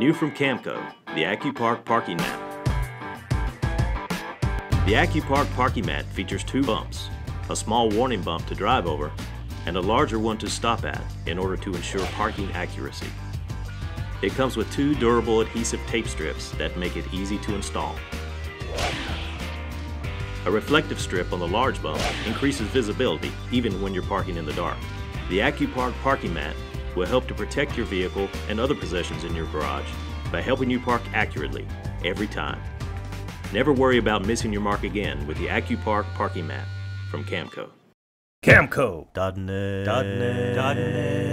New from Camco, the AccuPark Parking Mat. The AccuPark Parking Mat features two bumps, a small warning bump to drive over, and a larger one to stop at in order to ensure parking accuracy. It comes with two durable adhesive tape strips that make it easy to install. A reflective strip on the large bump increases visibility even when you're parking in the dark. The AccuPark parking mat will help to protect your vehicle and other possessions in your garage by helping you park accurately every time. Never worry about missing your mark again with the AccuPark parking mat from Camco. Camco. .net. .net. .net.